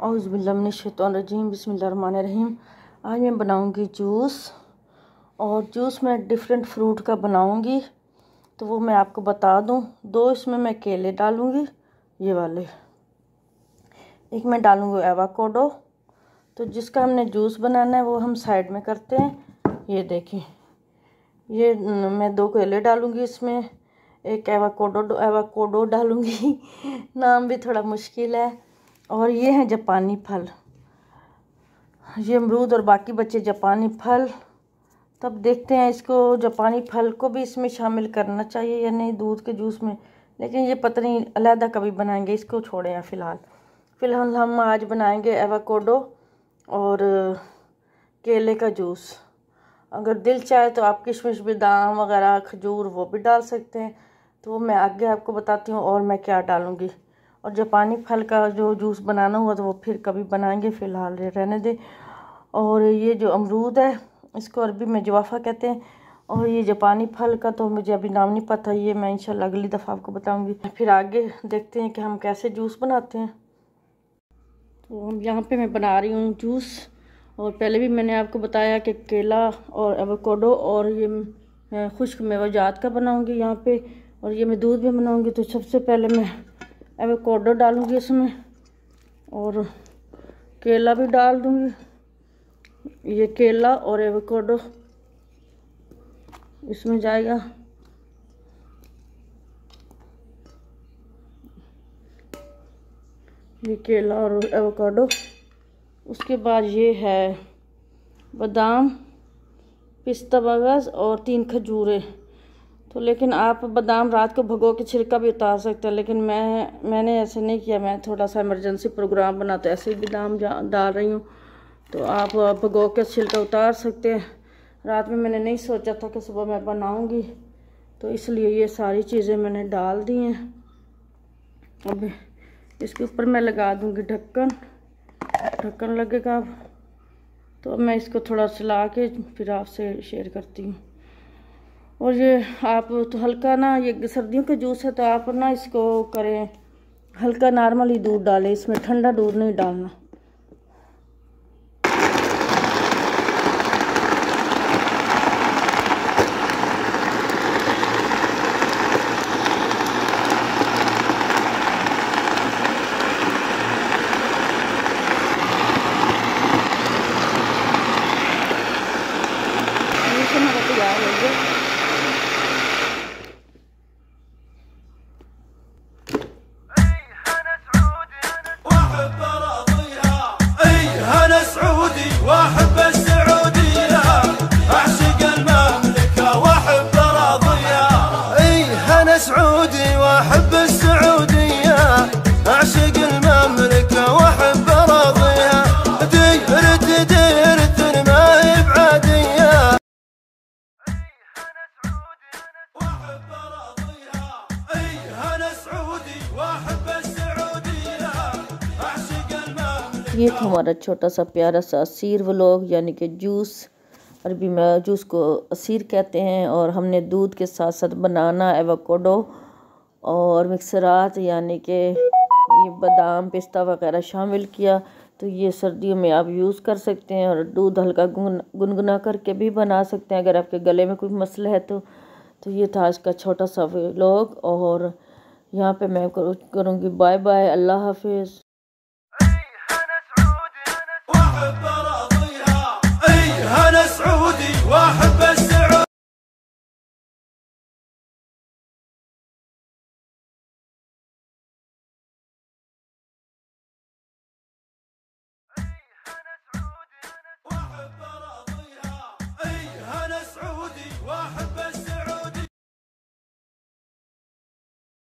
अज़बिल्लाशैतरजीम बसमीम आज मैं बनाऊँगी जूस, और जूस मैं डिफरेंट फ्रूट का बनाऊँगी तो वो मैं आपको बता दूँ। दो इसमें मैं केले डालूँगी, ये वाले। एक मैं डालूँगी एवाकोडो तो जिसका हमने जूस बनाना है वो हम साइड में करते हैं। ये देखें ये मैं दो केले डालूँगी इसमें, एक एवाकोडो एवाकोडो डालूँगी। नाम भी थोड़ा मुश्किल है। और ये हैं जापानी फल। ये अमरूद और बाकी बच्चे जापानी फल। तब देखते हैं इसको, जापानी फल को भी इसमें शामिल करना चाहिए या नहीं, दूध के जूस में। लेकिन ये पता नहीं अलहदा कभी बनाएँगे, इसको छोड़े हैं फ़िलहाल। फ़िलहाल हम आज बनाएँगे एवाकोडो और, केले का जूस। अगर दिल चाहे तो आप किशमिश बादाम वगैरह, खजूर वो भी डाल सकते हैं। तो मैं आगे आपको बताती हूँ और मैं क्या डालूँगी। और जापानी फल का जो जूस बनाना हुआ तो वो फिर कभी बनाएँगे फ़िलहाल रहने दें। और ये जो अमरूद है, इसको अरबी में जवाफ़ा कहते हैं। और ये जापानी फल का तो मुझे अभी नाम नहीं पता, ये मैं इंशाल्लाह अगली दफ़ा आपको बताऊँगी। फिर आगे देखते हैं कि हम कैसे जूस बनाते हैं। तो हम यहाँ पे मैं बना रही हूँ जूस। और पहले भी मैंने आपको बताया कि केला और एवोकाडो और ये मैं खुश्क मेवाजात का बनाऊँगी यहाँ पर और ये मैं दूध भी बनाऊँगी। तो सबसे पहले मैं एवोकाडो डालूँगी इसमें और केला भी डाल दूँगी। ये केला और एवोकाडो इसमें जाएगा। ये केला और एवोकाडो उसके बाद ये है बादाम, पिस्ता मगज़ और तीन खजूरें। तो लेकिन आप बादाम रात को भगो के छिलका भी उतार सकते हैं, लेकिन मैं, मैंने ऐसे नहीं किया। मैं थोड़ा सा इमरजेंसी प्रोग्राम बना तो ऐसे ही बादाम डाल रही हूँ। तो आप भगो के छिलका उतार सकते हैं। रात में मैंने नहीं सोचा था कि सुबह मैं बनाऊँगी तो इसलिए ये सारी चीज़ें मैंने डाल दी हैं। अब इसके ऊपर मैं लगा दूँगी ढक्कन। ढक्कन लगेगा तो मैं इसको थोड़ा चला के फिर आपसे शेयर करती हूँ। और ये आप तो हल्का ना, ये सर्दियों का जूस है तो आप ना इसको करें, हल्का नॉर्मल ही दूध डालें, इसमें ठंडा दूध नहीं डालना। तैयार हो। गया ये था हमारा छोटा सा प्यारा सा असीर व्लॉग यानी कि जूस। अरबी में जूस को असीर कहते हैं और हमने दूध के साथ साथ बनाना, एवोकाडो और मिक्सरात, यानी कि ये बादाम, पिस्ता वगैरह शामिल किया। तो ये सर्दियों में आप यूज़ कर सकते हैं और दूध हल्का गुन, गुनगुना करके भी बना सकते हैं। अगर आपके गले में कोई मसला है तो तो ये था आज का छोटा सा व्लॉग और यहाँ पे मैं करूँगी बाय बाय अल्लाह हाफिज़। Akbar.